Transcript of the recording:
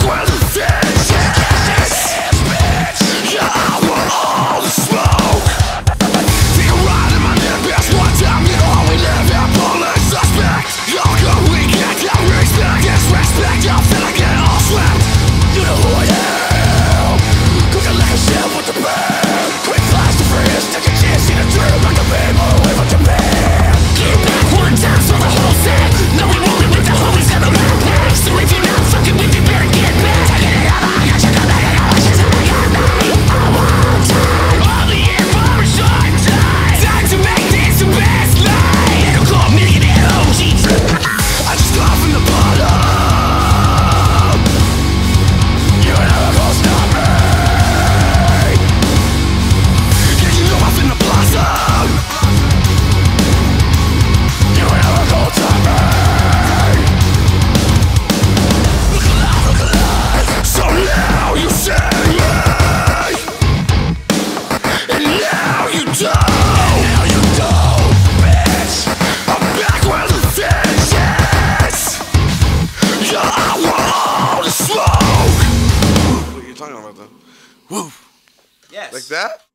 talking Yes. Like that?